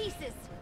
Pieces.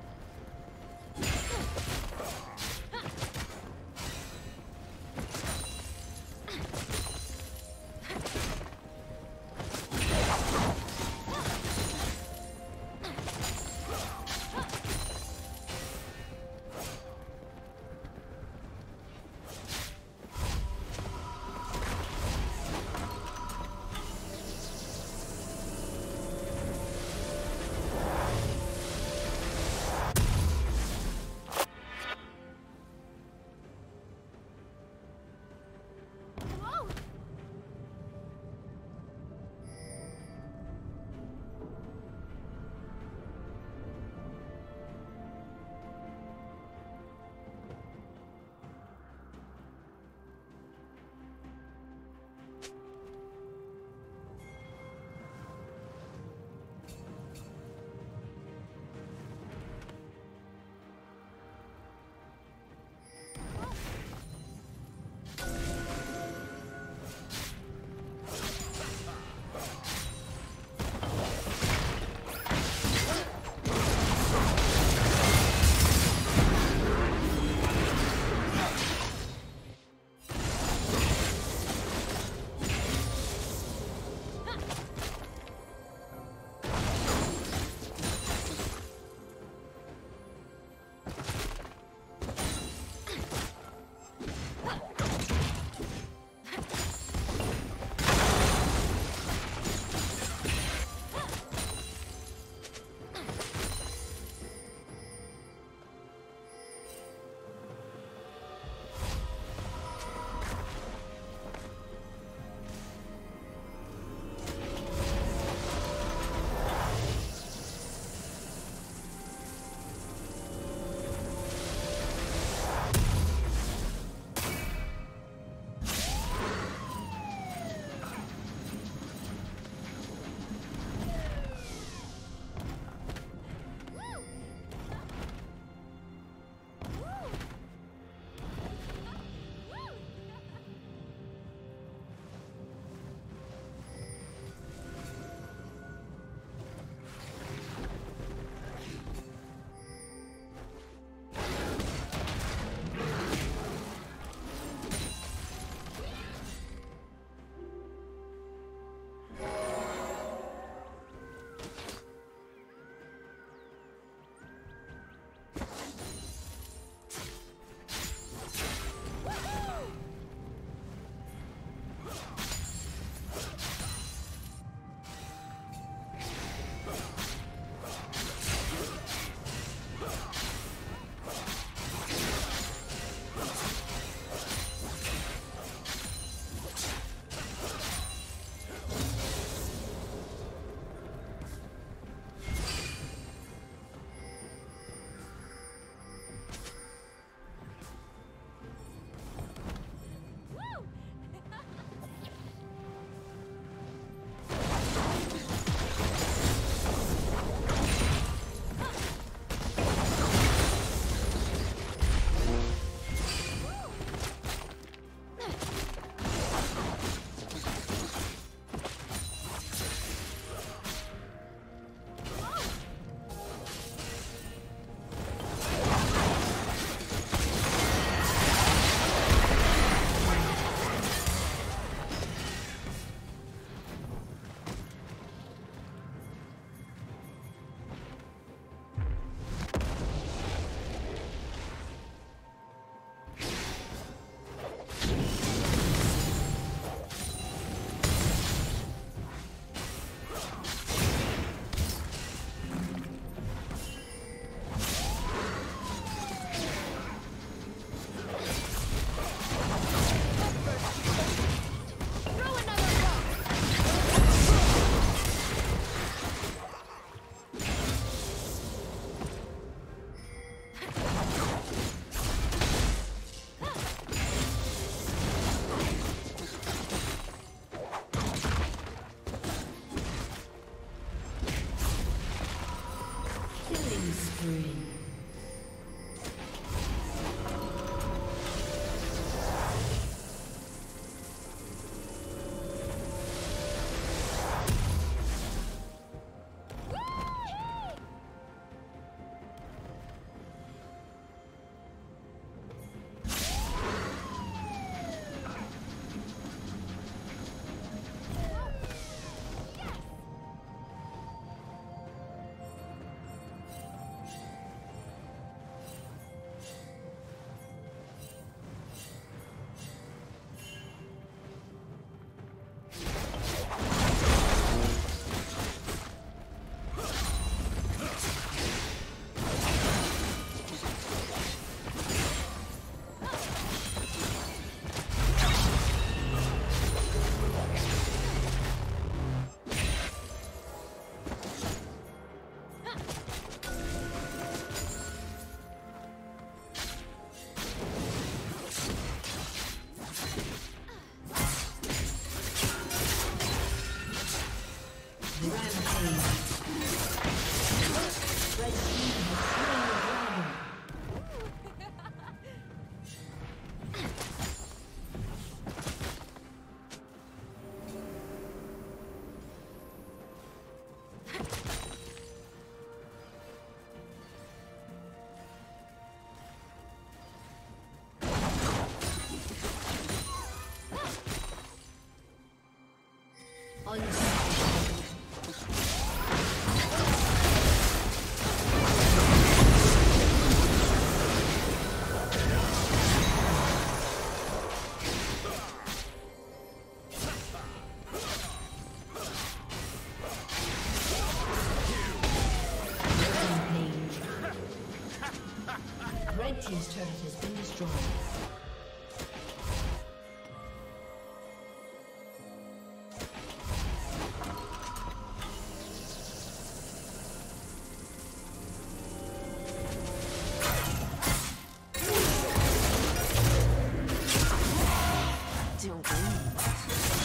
Spree.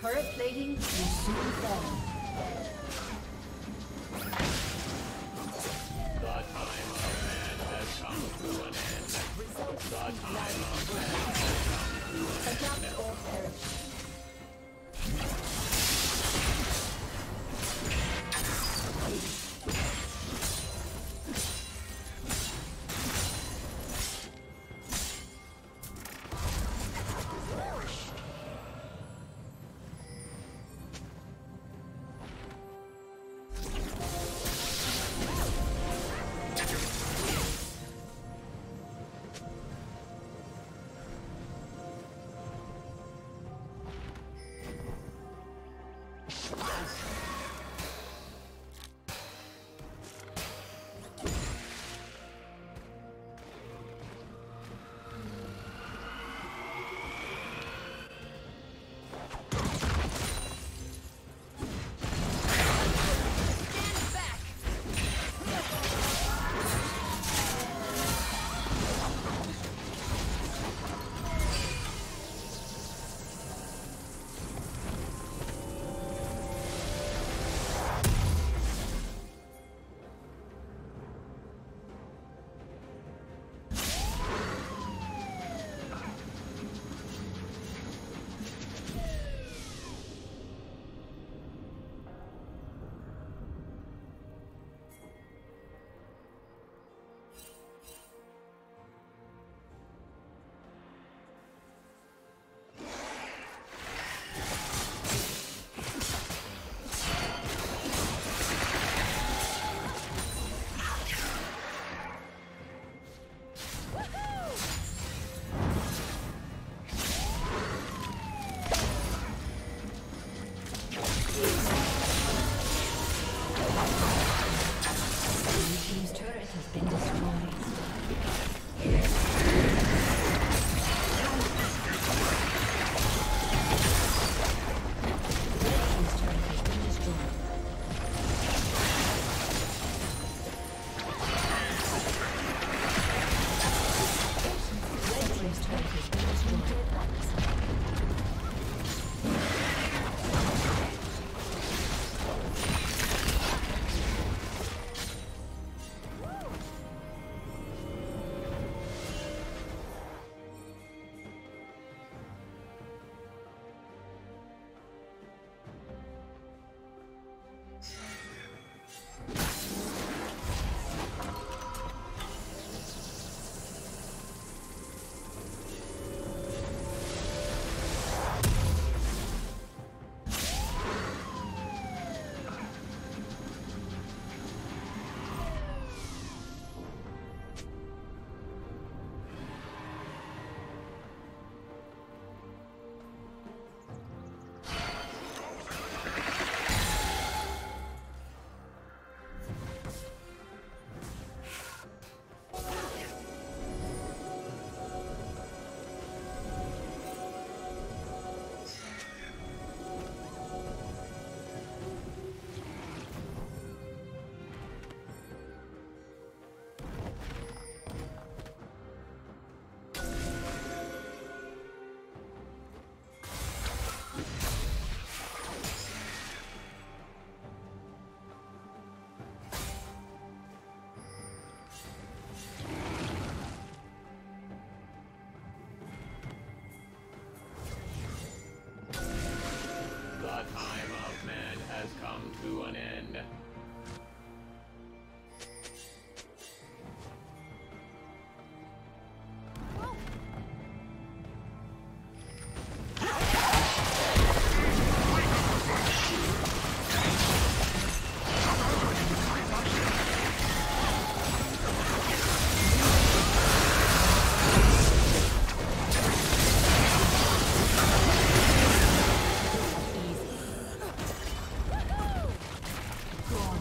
Turret plating will soon fall. The time of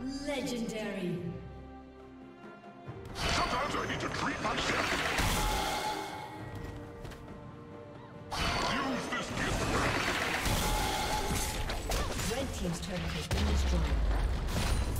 Legendary. Sometimes I need to treat myself. Use this gift. Red team's turret has been destroyed.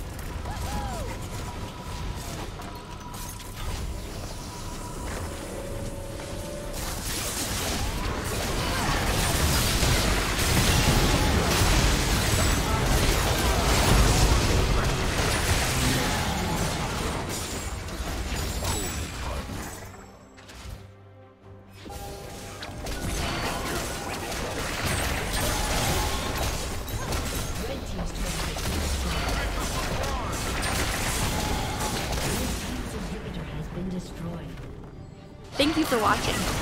For watching.